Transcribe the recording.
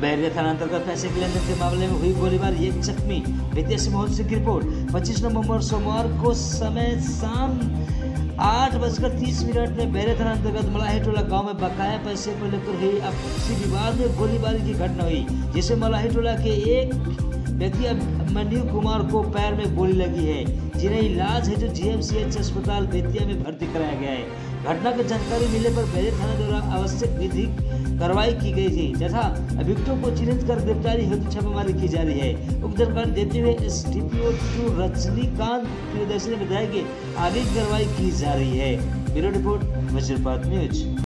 बैरिया थाना अंतर्गत पैसे के लेनदेन के मामले में हुई गोलीबारी एक जख्मी। से मोहन सिंह की रिपोर्ट। 25 नवंबर सोमवार को समय शाम आठ बजकर तीस मिनट में बैरे थाना अंतर्गत मलाही टोला गाँव में बकाया पैसे को लेकर हुई आपसी विवाद में गोलीबारी की घटना हुई जिसमें मलाही टोला के एक व्यक्ति अभिमन्यु कुमार को पैर में गोली लगी है, जिन्हें इलाज है जो जीएमसीएच अस्पताल बेतिया में भर्ती कराया गया है। घटना की जानकारी मिलने पर बैरे थाना द्वारा आवश्यक विधि कार्रवाई की गई थी, तथा अभियुक्तों को चिन्हित कर गिरफ्तारी हेतु छापेमारी की जा रही है। उक्त जानकारी देते हुए S D P O two Rajinikanth ने बताया कि आगे कार्रवाई की जा रही है। Bureau report, Vajrapat news.